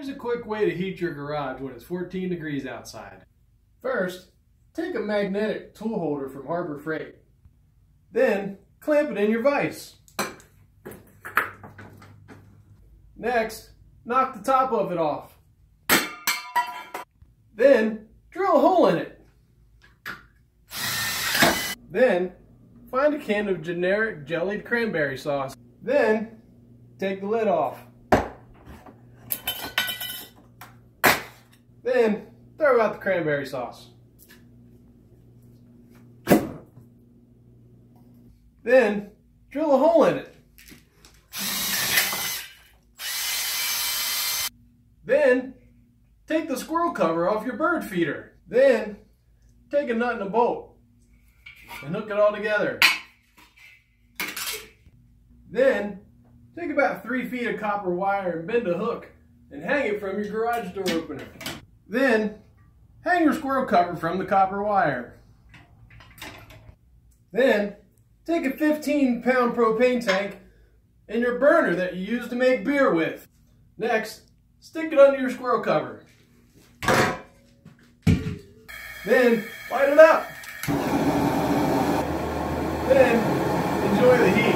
Here's a quick way to heat your garage when it's 14 degrees outside. First, take a magnetic tool holder from Harbor Freight. Then, clamp it in your vise. Next, knock the top of it off. Then, drill a hole in it. Then, find a can of generic jellied cranberry sauce. Then, take the lid off. Then throw out the cranberry sauce. Then drill a hole in it. Then take the squirrel cover off your bird feeder. Then take a nut and a bolt and hook it all together. Then take about three feet of copper wire and bend a hook and hang it from your garage door opener. Then, hang your squirrel cover from the copper wire. Then, take a 15 pound propane tank and your burner that you use to make beer with. Next, stick it under your squirrel cover. Then, light it up. Then, enjoy the heat.